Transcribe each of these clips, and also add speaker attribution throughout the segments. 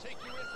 Speaker 1: take you in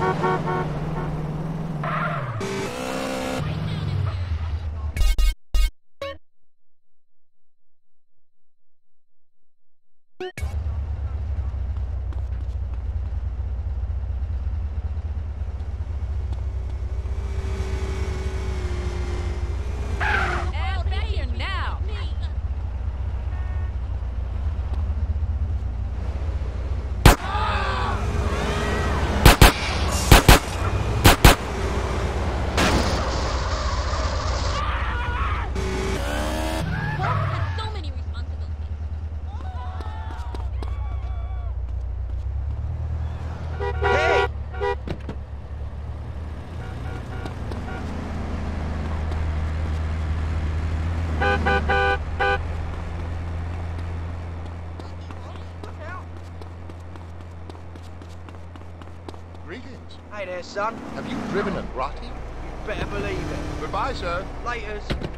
Speaker 2: Ha ha
Speaker 3: ha!
Speaker 4: Hey there, son.
Speaker 3: Have you driven a Grotti?
Speaker 4: You better believe it.
Speaker 3: Goodbye, sir.
Speaker 4: Laters.